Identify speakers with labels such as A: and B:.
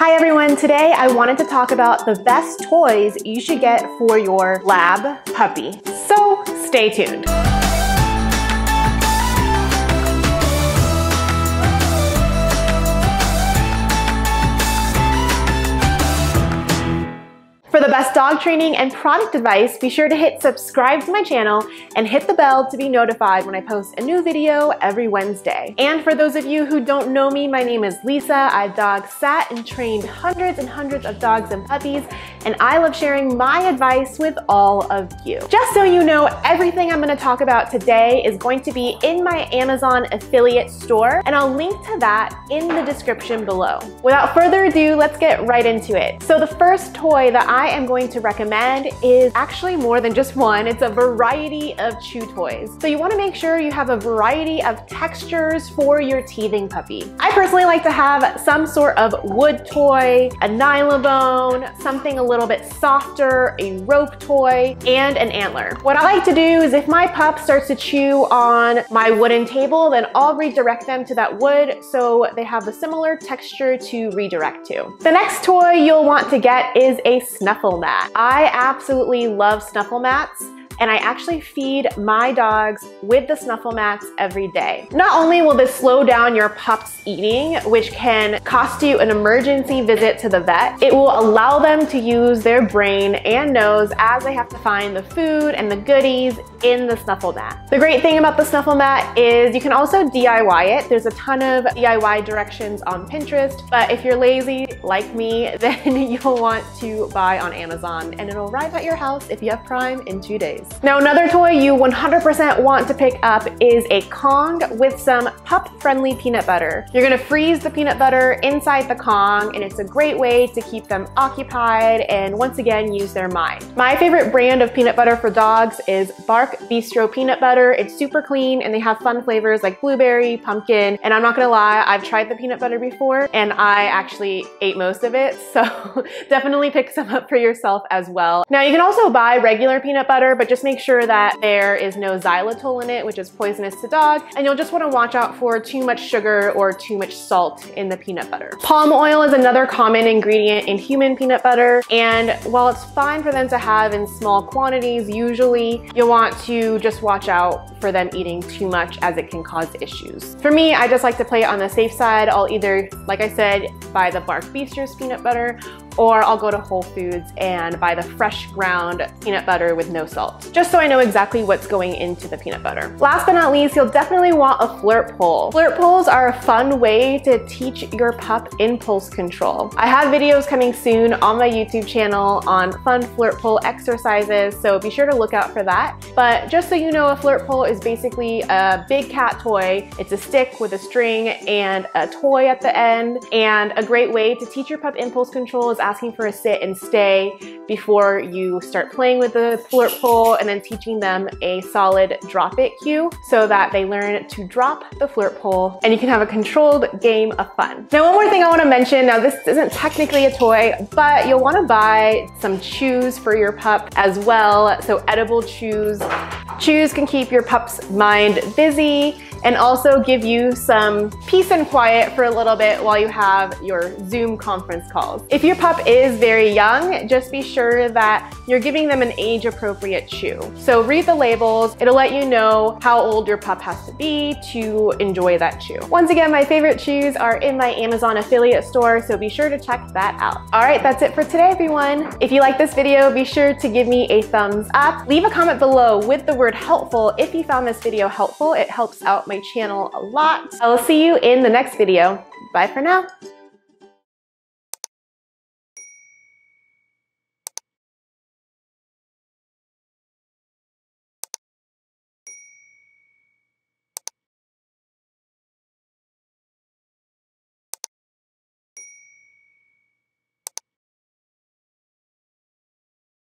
A: Hi everyone, today I wanted to talk about the best toys you should get for your lab puppy. So stay tuned. For the best dog training and product advice, be sure to hit subscribe to my channel and hit the bell to be notified when I post a new video every Wednesday. And for those of you who don't know me, my name is Lisa. I've dog sat and trained hundreds and hundreds of dogs and puppies, and I love sharing my advice with all of you. Just so you know, everything I'm gonna talk about today is going to be in my Amazon affiliate store, and I'll link to that in the description below. Without further ado, let's get right into it. So the first toy that I I am going to recommend is actually more than just one. It's a variety of chew toys. So you wanna make sure you have a variety of textures for your teething puppy. I personally like to have some sort of wood toy, a nylabone, something a little bit softer, a rope toy, and an antler. What I like to do is if my pup starts to chew on my wooden table, then I'll redirect them to that wood so they have a similar texture to redirect to. The next toy you'll want to get is a snuggle snuffle mat. I absolutely love snuffle mats and I actually feed my dogs with the snuffle mats every day. Not only will this slow down your pup's eating, which can cost you an emergency visit to the vet, it will allow them to use their brain and nose as they have to find the food and the goodies in the snuffle mat. The great thing about the snuffle mat is you can also DIY it. There's a ton of DIY directions on Pinterest, but if you're lazy like me, then you'll want to buy on Amazon and it'll arrive at your house if you have Prime in two days. Now another toy you 100% want to pick up is a Kong with some pup-friendly peanut butter. You're gonna freeze the peanut butter inside the Kong and it's a great way to keep them occupied and once again use their mind. My favorite brand of peanut butter for dogs is Bark Bistro Peanut Butter. It's super clean and they have fun flavors like blueberry, pumpkin, and I'm not gonna lie, I've tried the peanut butter before and I actually ate most of it, so definitely pick some up for yourself as well. Now you can also buy regular peanut butter, but just just make sure that there is no xylitol in it, which is poisonous to dogs, and you'll just wanna watch out for too much sugar or too much salt in the peanut butter. Palm oil is another common ingredient in human peanut butter, and while it's fine for them to have in small quantities, usually you'll want to just watch out for them eating too much as it can cause issues. For me, I just like to play it on the safe side. I'll either, like I said, buy the Bark Bistro peanut butter or I'll go to Whole Foods and buy the fresh ground peanut butter with no salt, just so I know exactly what's going into the peanut butter. Last but not least, you'll definitely want a flirt pole. Flirt poles are a fun way to teach your pup impulse control. I have videos coming soon on my YouTube channel on fun flirt pole exercises, so be sure to look out for that. But just so you know, a flirt pole is basically a big cat toy. It's a stick with a string and a toy at the end, and a great way to teach your pup impulse control is asking for a sit and stay before you start playing with the flirt pole and then teaching them a solid drop it cue so that they learn to drop the flirt pole and you can have a controlled game of fun. Now one more thing I want to mention, now this isn't technically a toy, but you'll want to buy some chews for your pup as well. So edible chews. Chews can keep your pup's mind busy and also give you some peace and quiet for a little bit while you have your Zoom conference calls. If your pup is very young, just be sure that you're giving them an age appropriate chew. So read the labels, it'll let you know how old your pup has to be to enjoy that chew. Once again, my favorite chews are in my Amazon affiliate store, so be sure to check that out. All right, that's it for today, everyone. If you like this video, be sure to give me a thumbs up. Leave a comment below with the word helpful if you found this video helpful. It helps out my channel a lot. I will see you in the next video. Bye for now.